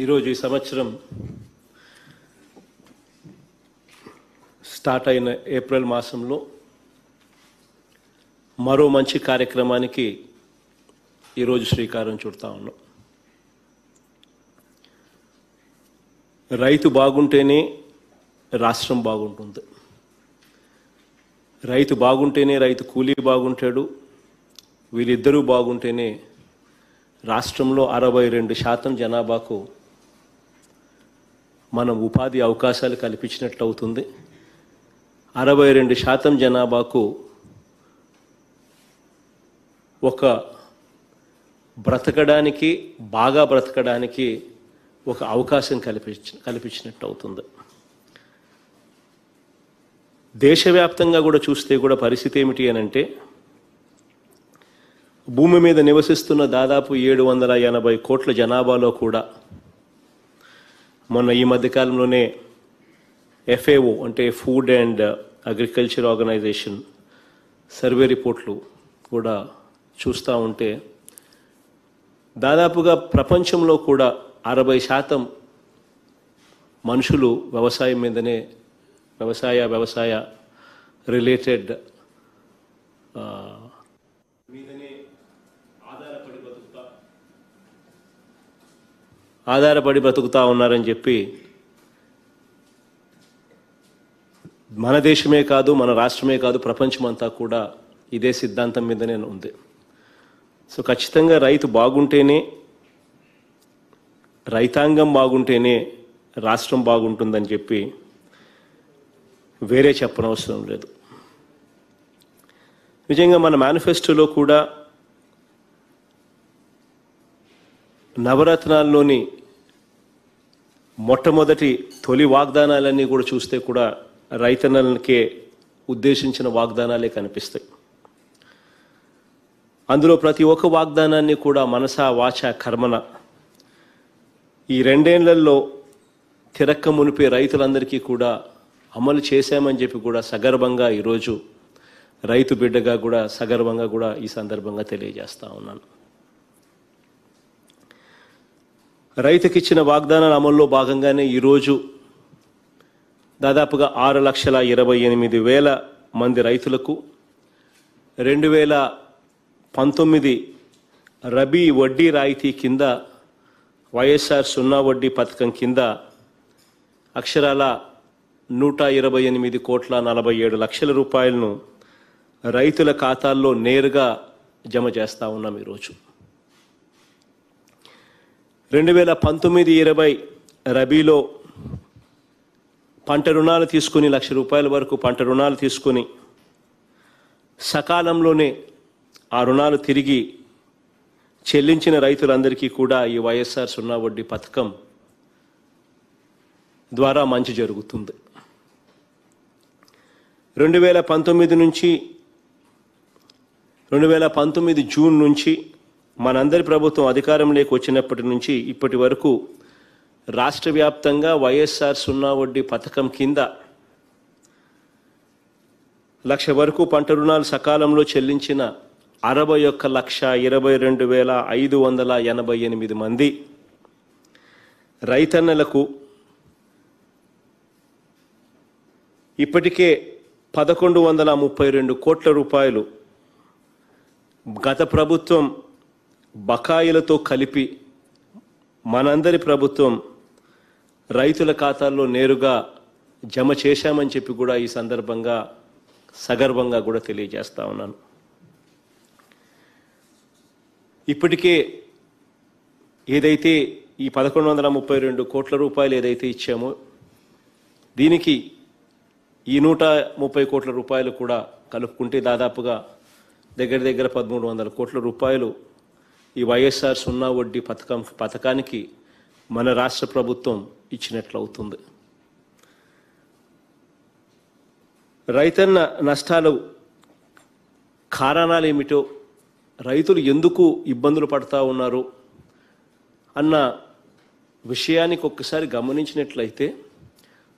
ఈరోజు ఈ సంవత్సరం స్టార్ట్ అయిన ఏప్రిల్ మాసంలో మరో మంచి కార్యక్రమానికి ఈరోజు శ్రీకారం చుడతా ఉన్నాం. రైతు బాగుంటేనే రాష్ట్రం బాగుంటుంది. రైతు బాగుంటేనే రైతు కూలీ బాగుంటాడు. వీళ్ళిద్దరూ బాగుంటేనే రాష్ట్రంలో అరవై రెండు శాతం జనాభాకు మనం ఉపాధి అవకాశాలు కల్పించినట్లు అవుతుంది. అరవై రెండు శాతం జనాభాకు ఒక బ్రతకడానికి బాగా బ్రతకడానికి ఒక అవకాశం కల్పించ కల్పించినట్టు అవుతుంది. దేశవ్యాప్తంగా కూడా చూస్తే కూడా పరిస్థితి ఏమిటి అని అంటే భూమి మీద నివసిస్తున్న దాదాపు ఏడు వందల ఎనభై కోట్ల జనాభాలో కూడా మొన్న ఈ మధ్యకాలంలోనే ఎఫ్ఏఓ అంటే food and agriculture organization survey రిపోర్ట్లు కూడా చూస్తూ ఉంటే దాదాపుగా ప్రపంచంలో కూడా అరవై శాతం మనుషులు వ్యవసాయం మీదనే వ్యవసాయ వ్యవసాయ రిలేటెడ్ మీదనే ఆధారపడి బతుకుతా ఆధారపడి బ్రతుకుతూ ఉన్నారని చెప్పి మన దేశమే కాదు మన రాష్ట్రమే కాదు ప్రపంచమంతా కూడా ఇదే సిద్ధాంతం మీదనే ఉంది. సో ఖచ్చితంగా రైతు బాగుంటేనే రైతాంగం బాగుంటేనే రాష్ట్రం బాగుంటుందని చెప్పి వేరే చెప్పనవసరం లేదు. నిజంగా మన మేనిఫెస్టోలో కూడా నవరత్నాల్లోని మొట్టమొదటి తొలి వాగ్దానాలన్నీ కూడా చూస్తే కూడా రైతన్నలకే ఉద్దేశించిన వాగ్దానాలే కనిపిస్తాయి. అందులో ప్రతి ఒక్క వాగ్దానాన్ని కూడా మనస వాచ కర్మన. ఈ రెండేళ్ళలో తిరక్క మునిపే రైతులందరికీ కూడా అమలు చేశామని చెప్పి కూడా సగర్భంగా ఈరోజు రైతు బిడ్డగా కూడా సగర్వంగా కూడా ఈ సందర్భంగా తెలియజేస్తా ఉన్నాను. రైతుకిచ్చిన వాగ్దానాల అమల్లో భాగంగానే ఈరోజు దాదాపుగా ఆరు లక్షల ఇరవై ఎనిమిది వేల మంది రైతులకు రెండు వేల పంతొమ్మిది రబీ వడ్డీ రాయితీ కింద వైఎస్ఆర్ సున్నా వడ్డీ పథకం కింద అక్షరాల నూట ఇరవై ఎనిమిది కోట్ల నలభై ఏడు లక్షల రూపాయలను రైతుల ఖాతాల్లో నేరుగా జమ చేస్తా ఉన్నాం ఈరోజు. రెండు వేల పంతొమ్మిది ఇరవై రబీలో పంట రుణాలు తీసుకుని లక్ష రూపాయల వరకు పంట రుణాలు తీసుకుని సకాలంలోనే ఆ రుణాలు తిరిగి చెల్లించిన రైతులందరికీ కూడా ఈ వైఎస్ఆర్ సున్నా వడ్డీ పథకం ద్వారా మంచి జరుగుతుంది. రెండు వేల పంతొమ్మిది నుంచి రెండు వేల పంతొమ్మిది జూన్ నుంచి మనందరి ప్రభుత్వం అధికారంలోకి వచ్చినప్పటి నుంచి ఇప్పటి వరకు రాష్ట్ర వ్యాప్తంగా వైఎస్ఆర్ సున్నా వడ్డీ పథకం కింద లక్ష వరకు పంట రుణాలు సకాలంలో చెల్లించిన అరవై ఒక్క లక్ష ఇరవై రెండు వేల ఐదు వందల ఎనభై ఎనిమిది మంది రైతన్నలకు ఇప్పటికే పదకొండు వందల ముప్పై రెండు కోట్ల రూపాయలు గత ప్రభుత్వం బకాయిలతో కలిపి మనందరి ప్రభుత్వం రైతుల ఖాతాల్లో నేరుగా జమ చేశామని చెప్పి కూడా ఈ సందర్భంగా సగర్వంగా కూడా తెలియజేస్తా ఉన్నాను. ఇప్పటికే ఏదైతే ఈ పదకొండు వందల ముప్పై రెండు కోట్ల రూపాయలు ఏదైతే ఇచ్చామో దీనికి ఈ నూట ముప్పై కోట్ల రూపాయలు కూడా కలుపుకుంటే దాదాపుగా దగ్గర దగ్గర పదమూడు వందల కోట్ల రూపాయలు ఈ వైఎస్ఆర్ సున్నా వడ్డీ పథకం పథకానికి మన రాష్ట్ర ప్రభుత్వం ఇచ్చినట్లు అవుతుంది రైతన్న నష్టాలు కారణాలు ఏమిటో రైతులు ఎందుకు ఇబ్బందులు పడతా ఉన్నారు అన్న విషయానికి ఒక్కసారి గమనించినట్లయితే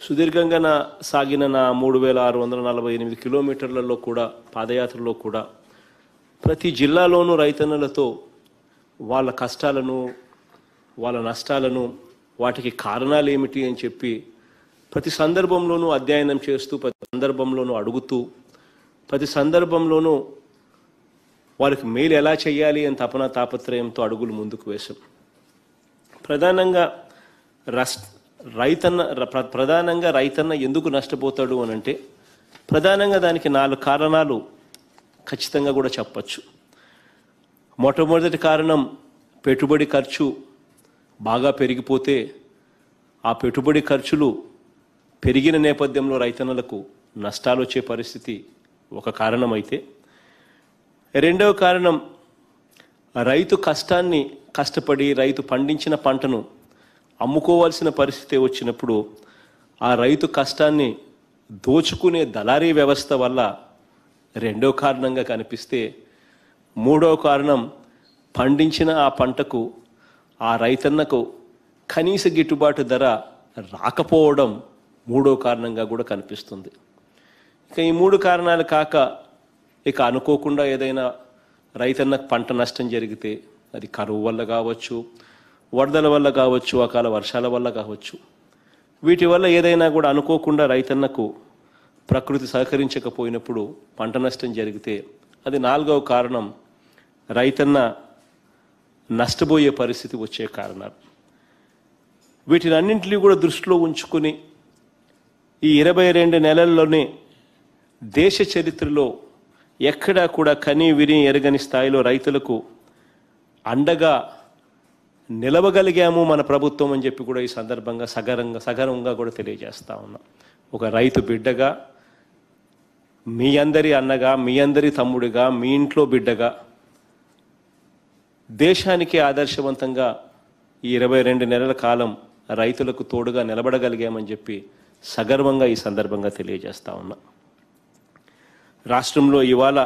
సుదీర్ఘంగా నా సాగిన నా మూడు వేల ఆరు వందల నలభై ఎనిమిది కిలోమీటర్లలో కూడా పాదయాత్రలో కూడా ప్రతి జిల్లాలోనూ రైతన్నలతో వాళ్ళ కష్టాలను వాళ్ళ నష్టాలను వాటికి కారణాలు ఏమిటి అని చెప్పి ప్రతి సందర్భంలోనూ అధ్యయనం చేస్తూ ప్రతి సందర్భంలోనూ అడుగుతూ ప్రతి సందర్భంలోనూ వారికి మేలు ఎలా చేయాలి అని తపన తాపత్రయంతో అడుగులు ముందుకు వేశాం. ప్రధానంగా రస్ రైతన్న ప్ర- ప్రధానంగా రైతన్న ఎందుకు నష్టపోతాడు అని అంటే ప్రధానంగా దానికి నాలుగు కారణాలు ఖచ్చితంగా కూడా చెప్పచ్చు. మొట్టమొదటి కారణం పెట్టుబడి ఖర్చు బాగా పెరిగిపోతే ఆ పెట్టుబడి ఖర్చులు పెరిగిన నేపథ్యంలో రైతన్నలకు నష్టాలు వచ్చే పరిస్థితి ఒక కారణమైతే. రెండవ కారణం రైతు కష్టాన్ని కష్టపడి రైతు పండించిన పంటను అమ్ముకోవాల్సిన పరిస్థితి వచ్చినప్పుడు ఆ రైతు కష్టాన్ని దోచుకునే దళారీ వ్యవస్థ వల్ల రెండో కారణంగా కనిపిస్తే మూడో కారణం పండించిన ఆ పంటకు ఆ రైతన్నకు కనీస గిట్టుబాటు ధర రాకపోవడం మూడో కారణంగా కూడా కనిపిస్తుంది. ఇక ఈ మూడు కారణాలు కాక ఇక అనుకోకుండా ఏదైనా రైతన్నకు పంట నష్టం జరిగితే అది కరువు వల్ల కావచ్చు వరదల వల్ల కావచ్చు అకాల వర్షాల వల్ల కావచ్చు. వీటి వల్ల ఏదైనా కూడా అనుకోకుండా రైతన్నకు ప్రకృతి సహకరించకపోయినప్పుడు పంట నష్టం జరిగితే అది నాలుగవ కారణం రైతన్న నష్టపోయే పరిస్థితి వచ్చే కారణాలు. వీటిని అన్నింటినీ కూడా దృష్టిలో ఉంచుకుని ఈ ఇరవై రెండు నెలల్లోనే దేశ చరిత్రలో ఎక్కడా కూడా కని విని ఎరగని స్థాయిలో రైతులకు అండగా నిలవగలిగాము మన ప్రభుత్వం అని చెప్పి కూడా ఈ సందర్భంగా సగరంగా సగరంగా కూడా తెలియజేస్తా ఉన్నాం. ఒక రైతు బిడ్డగా మీ అందరి అన్నగా మీ అందరి తమ్ముడిగా మీ ఇంట్లో బిడ్డగా దేశానికి ఆదర్శవంతంగా ఈ ఇరవై రెండు నెలల కాలం రైతులకు తోడుగా నిలబడగలిగామని చెప్పి సగర్వంగా ఈ సందర్భంగా తెలియజేస్తా ఉన్నా. రాష్ట్రంలో ఇవాళ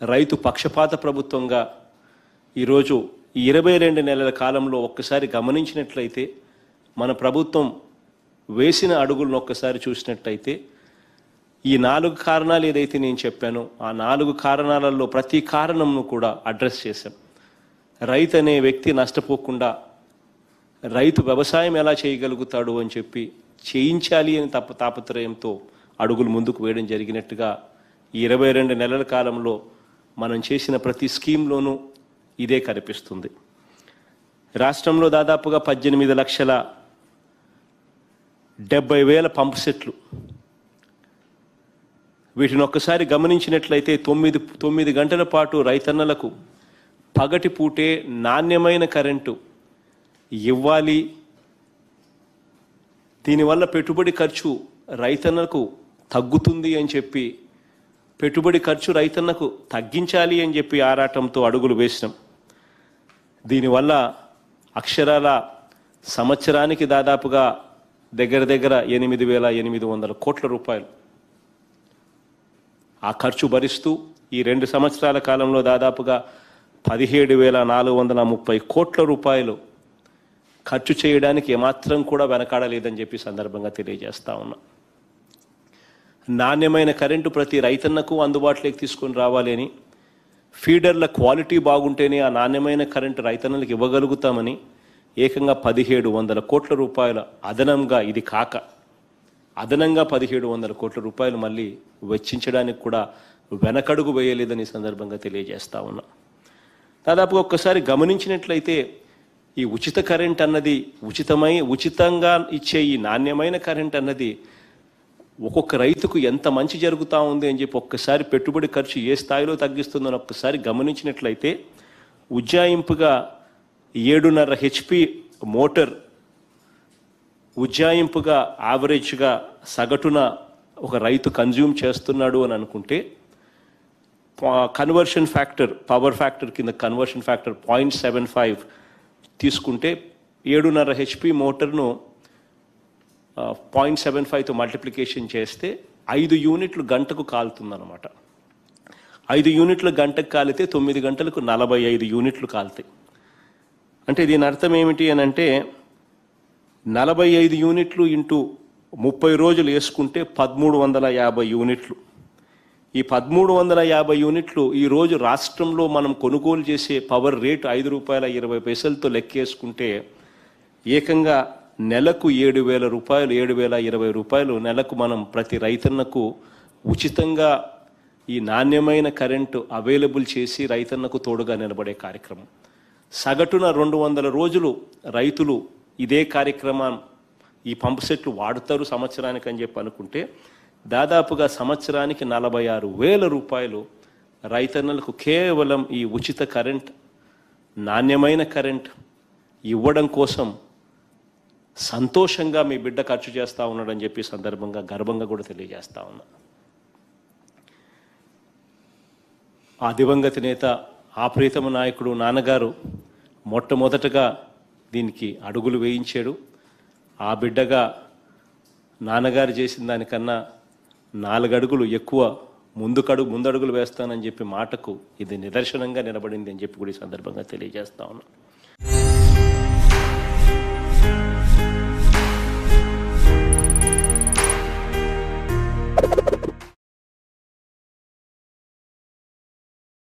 రైతు పక్షపాత ప్రభుత్వంగా ఈరోజు ఈ ఇరవై రెండు నెలల కాలంలో ఒక్కసారి గమనించినట్లయితే మన ప్రభుత్వం వేసిన అడుగులను ఒక్కసారి చూసినట్లయితే ఈ నాలుగు కారణాలు ఏదైతే నేను చెప్పానో ఆ నాలుగు కారణాలలో ప్రతి కారణంను కూడా అడ్రస్ చేశాం. రైతు అనే వ్యక్తి నష్టపోకుండా రైతు వ్యవసాయం ఎలా చేయగలుగుతాడు అని చెప్పి చేయించాలి అని తప్ప తాపత్రయంతో అడుగులు ముందుకు వేయడం జరిగినట్టుగా ఈ ఇరవై రెండు నెలల కాలంలో మనం చేసిన ప్రతి స్కీమ్లోనూ ఇదే కనిపిస్తుంది. రాష్ట్రంలో దాదాపుగా పద్దెనిమిది లక్షల డెబ్బై వేల పంప్ సెట్లు. వీటిని ఒక్కసారి గమనించినట్లయితే తొమ్మిది తొమ్మిది గంటల పాటు రైతన్నలకు పగటి పూటే నాణ్యమైన కరెంటు ఇవ్వాలి. దీనివల్ల పెట్టుబడి ఖర్చు రైతన్నకు తగ్గుతుంది అని చెప్పి పెట్టుబడి ఖర్చు రైతన్నకు తగ్గించాలి అని చెప్పి ఆరాటంతో అడుగులు వేసినాం. దీనివల్ల అక్షరాల సంవత్సరానికి దాదాపుగా దగ్గర దగ్గర ఎనిమిది వేల ఎనిమిది వందల కోట్ల రూపాయలు. ఆ ఖర్చు భరిస్తూ ఈ రెండు సంవత్సరాల కాలంలో దాదాపుగా పదిహేడు వేల నాలుగు వందల ముప్పై కోట్ల రూపాయలు ఖర్చు చేయడానికి ఏమాత్రం కూడా వెనకాడలేదని చెప్పి సందర్భంగా తెలియజేస్తా ఉన్నా. నాణ్యమైన కరెంటు ప్రతి రైతన్నకు అందుబాటులోకి తీసుకొని రావాలి అని ఫీడర్ల క్వాలిటీ బాగుంటేనే ఆ నాణ్యమైన కరెంటు రైతన్నలకు ఇవ్వగలుగుతామని ఏకంగా పదిహేడు వందల కోట్ల రూపాయల అదనంగా ఇది కాక అదనంగా పదిహేడు వందల కోట్ల రూపాయలు మళ్ళీ వెచ్చించడానికి కూడా వెనకడుగు వేయలేదని సందర్భంగా తెలియజేస్తా ఉన్నా. దాదాపుగా ఒక్కసారి గమనించినట్లయితే ఈ ఉచిత కరెంట్ అన్నది ఉచితమై ఉచితంగా ఇచ్చే ఈ నాణ్యమైన కరెంట్ అన్నది ఒక్కొక్క రైతుకు ఎంత మంచి జరుగుతూ ఉంది అని చెప్పి ఒక్కసారి పెట్టుబడి ఖర్చు ఏ స్థాయిలో తగ్గిస్తుందని ఒక్కసారి గమనించినట్లయితే ఉజ్జాయింపుగా ఏడున్నర హెచ్పి మోటార్ ఉజ్జాయింపుగా యావరేజ్గా సగటున ఒక రైతు కన్జ్యూమ్ చేస్తున్నాడు అని అనుకుంటే కన్వర్షన్ ఫ్యాక్టర్ పవర్ ఫ్యాక్టర్ కింద conversion factor point seven five తీసుకుంటే ఏడున్నర హెచ్పి మోటార్ను పాయింట్ సెవెన్ ఫైవ్తో మల్టిప్లికేషన్ చేస్తే ఐదు యూనిట్లు గంటకు కాలుతుందన్నమాట. ఐదు యూనిట్లు గంటకు కాలితే తొమ్మిది గంటలకు నలభై ఐదు యూనిట్లు కాలుతాయి. అంటే దీని అర్థం ఏమిటి అని అంటే నలభై ఐదు యూనిట్లు ఇంటూ ముప్పై రోజులు వేసుకుంటే పదమూడు వందల యాభై యూనిట్లు. ఈ పదమూడు వందల యాభై యూనిట్లు ఈరోజు రాష్ట్రంలో మనం కొనుగోలు చేసే పవర్ రేటు ఐదు రూపాయల ఇరవై పైసలతో లెక్కేసుకుంటే ఏకంగా నెలకు ఏడు వేల రూపాయలు ఏడు వేల ఇరవై రూపాయలు నెలకు మనం ప్రతి రైతన్నకు ఉచితంగా ఈ నాణ్యమైన కరెంటు అవైలబుల్ చేసి రైతన్నకు తోడుగా నిలబడే కార్యక్రమం. సగటున రెండు వందల రోజులు రైతులు ఇదే కార్యక్రమం ఈ పంపు సెట్లు వాడుతారు సంవత్సరానికి అని చెప్పి అనుకుంటే దాదాపుగా సంవత్సరానికి నలభై ఆరు వేల రూపాయలు రైతన్నలకు కేవలం ఈ ఉచిత కరెంట్ నాణ్యమైన కరెంట్ ఇవ్వడం కోసం సంతోషంగా మీ బిడ్డ ఖర్చు చేస్తూ ఉన్నాడని చెప్పి సందర్భంగా గర్వంగా కూడా తెలియజేస్తూ ఉన్నా. ఆ దివంగత నేత ఆ ప్రీతమ నాయకుడు నాన్నగారు మొట్టమొదటగా దీనికి అడుగులు వేయించాడు. ఆ బిడ్డగా నాన్నగారు చేసిన దానికన్నా నాలుగడుగులు ఎక్కువ ముందుకడుగు ముందడుగులు వేస్తానని చెప్పి మాటకు ఇది నిదర్శనంగా నిలబడింది అని చెప్పి కూడా ఈ సందర్భంగా తెలియజేస్తా ఉన్నా.